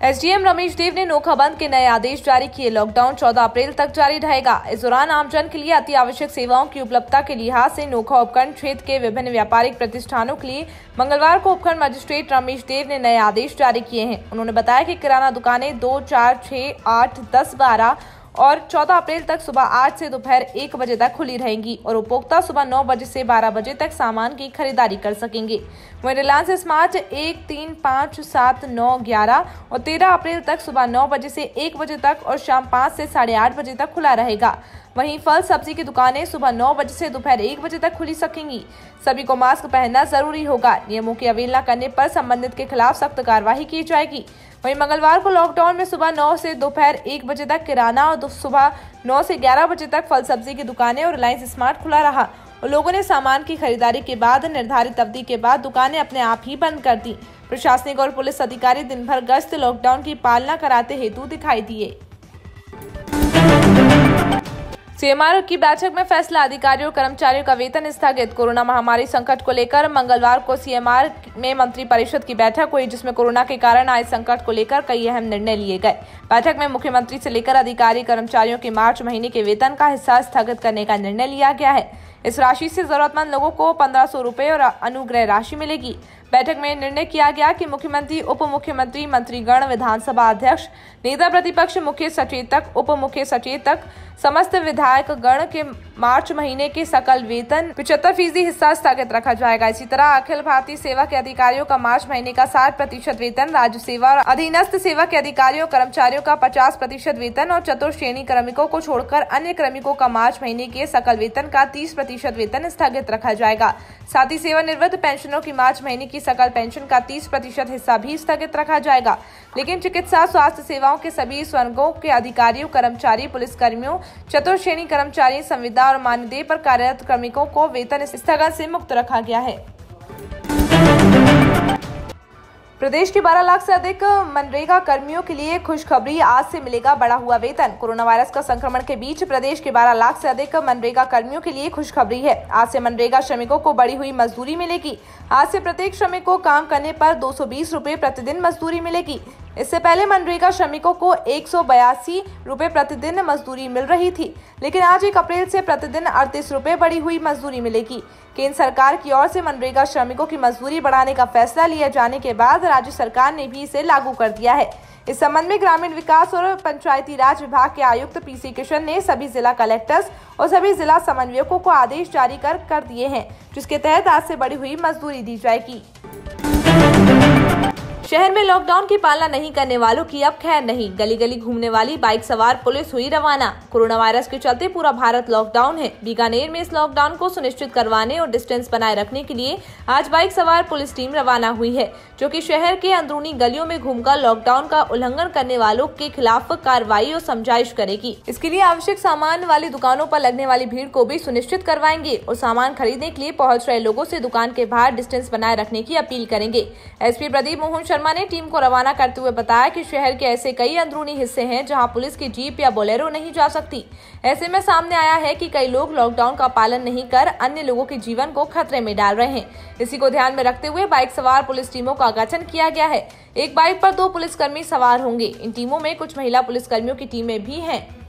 SDM Ramesh देव ने नोखा बंद के नए आदेश जारी किए। लॉकडाउन 14 अप्रैल तक जारी रहेगा। इस दौरान आमजन के लिए अति आवश्यक सेवाओं की उपलब्धता के लिहाज से नोखा उपखंड क्षेत्र के विभिन्न व्यापारिक प्रतिष्ठानों के लिए मंगलवार को उपखंड मजिस्ट्रेट रमेश देव ने नए आदेश जारी किए हैं। उन्होंने बताया कि किराना दुकानें दो चार छह आठ दस बारह और 14 अप्रैल तक सुबह आठ से दोपहर एक बजे तक खुली रहेंगी और उपभोक्ता सुबह नौ बजे से बारह बजे तक सामान की खरीदारी कर सकेंगे। वहीं रिलायंस स्मार्ट एक, तीन, पाँच, सात, नौ, ग्यारह और तेरह अप्रैल तक सुबह नौ बजे से एक बजे तक और शाम पाँच से साढ़े आठ बजे तक खुला रहेगा। वहीं फल सब्ज़ी की दुकानें सुबह नौ बजे से दोपहर एक बजे तक खुली सकेंगी। सभी को मास्क पहनना ज़रूरी होगा। नियमों की अवहेलना करने पर संबंधित के खिलाफ सख्त कार्रवाई की जाएगी। वहीं मंगलवार को लॉकडाउन में सुबह नौ से दोपहर एक बजे तक किराना और सुबह नौ से ग्यारह बजे तक फल सब्ज़ी की दुकानें और रिलायंस स्मार्ट खुला रहा। और लोगों ने सामान की खरीदारी के बाद निर्धारित अवधि के बाद दुकानें अपने आप ही बंद कर दी। प्रशासनिक और पुलिस अधिकारी दिन भर गश्त लॉकडाउन की पालना कराते हेतु दिखाई दिए। सीएमआर की बैठक में फैसला, अधिकारियों और कर्मचारियों का वेतन स्थगित। कोरोना महामारी संकट को लेकर मंगलवार को सीएमआर में मंत्री परिषद की बैठक हुई, जिसमें कोरोना के कारण आए संकट को लेकर कई अहम निर्णय लिए गए। बैठक में मुख्यमंत्री से लेकर अधिकारी, कर्मचारियों के मार्च महीने के वेतन का हिस्सा स्थगित करने का निर्णय लिया गया है। इस राशि से जरूरतमंद लोगों को पंद्रह सौ रूपए और अनुग्रह राशि मिलेगी। बैठक में निर्णय किया गया कि मुख्यमंत्री उप मुख्यमंत्री मंत्रीगण, विधानसभा अध्यक्ष, नेता प्रतिपक्ष, मुख्य सचेतक उप मुख्य सचेतक, समस्त विधायक गण के मार्च महीने के सकल वेतन पिछहत्तर फ़ीसदी हिस्सा स्थगित रखा जाएगा। इसी तरह अखिल भारतीय सेवा के अधिकारियों का मार्च महीने का साठ प्रतिशत वेतन, राज्य सेवा और अधीनस्थ सेवा के अधिकारियों, कर्मचारियों का पचास प्रतिशत वेतन और चतुर्थ श्रेणी क्रमिकों को छोड़कर अन्य क्रमिकों का मार्च महीने के सकल वेतन का तीस प्रतिशत वेतन स्थगित रखा जाएगा। साथ ही सेवानिवृत्त पेंशनों की मार्च महीने की सकल पेंशन का तीस प्रतिशत हिस्सा भी स्थगित रखा जाएगा। लेकिन चिकित्सा, स्वास्थ्य सेवाओं के सभी स्वर्गो के अधिकारियों, कर्मचारी पुलिस कर्मियों चतुर्श्रेणी कर्मचारी, संविदा और मानदेय पर कार्यरत कार्मिकों को वेतन स्थगन से मुक्त रखा गया है। प्रदेश के 12 लाख से अधिक मनरेगा कर्मियों के लिए खुशखबरी आज से मिलेगा बढ़ा हुआ वेतन। कोरोना वायरस का संक्रमण के बीच प्रदेश के 12 लाख से अधिक मनरेगा कर्मियों के लिए खुशखबरी है। आज से मनरेगा श्रमिकों को बढ़ी हुई मजदूरी मिलेगी। आज से प्रत्येक श्रमिक को काम करने पर दो सौ प्रतिदिन मजदूरी मिलेगी। इससे पहले मनरेगा श्रमिकों को एक रुपए प्रतिदिन मजदूरी मिल रही थी, लेकिन आज एक अप्रैल से प्रतिदिन अड़तीस रुपए बढ़ी हुई मजदूरी मिलेगी। केंद्र सरकार की ओर से मनरेगा श्रमिकों की मजदूरी बढ़ाने का फैसला लिया जाने के बाद राज्य सरकार ने भी इसे लागू कर दिया है। इस संबंध में ग्रामीण विकास और पंचायती राज विभाग के आयुक्त पीसी किशन ने सभी जिला कलेक्टर्स और सभी जिला समन्वयकों को आदेश जारी कर कर दिए हैं, जिसके तहत आज से बढ़ी हुई मजदूरी दी जाएगी। शहर में लॉकडाउन की पालना नहीं करने वालों की अब खैर नहीं। गली गली घूमने वाली बाइक सवार, पुलिस हुई रवाना। कोरोना वायरस के चलते पूरा भारत लॉकडाउन है। बीकानेर में इस लॉकडाउन को सुनिश्चित करवाने और डिस्टेंस बनाए रखने के लिए आज बाइक सवार पुलिस टीम रवाना हुई है, जो की शहर के अंदरूनी गलियों में घूमकर लॉकडाउन का उल्लंघन करने वालों के खिलाफ कार्रवाई और समझाइश करेगी। इसके लिए आवश्यक सामान वाली दुकानों आरोप लगने वाली भीड़ को भी सुनिश्चित करवाएँगे और सामान खरीदने के लिए पहुँच रहे लोगों ऐसी दुकान के बाहर डिस्टेंस बनाए रखने की अपील करेंगे। एसपी प्रदीप मोहन शर्मा शर्मा ने टीम को रवाना करते हुए बताया कि शहर के ऐसे कई अंदरूनी हिस्से हैं जहाँ पुलिस की जीप या बोलेरो नहीं जा सकती। ऐसे में सामने आया है कि कई लोग लॉकडाउन का पालन नहीं कर अन्य लोगों के जीवन को खतरे में डाल रहे हैं। इसी को ध्यान में रखते हुए बाइक सवार पुलिस टीमों का गठन किया गया है। एक बाइक पर दो पुलिसकर्मी सवार होंगे। इन टीमों में कुछ महिला पुलिसकर्मियों की टीमें भी हैं।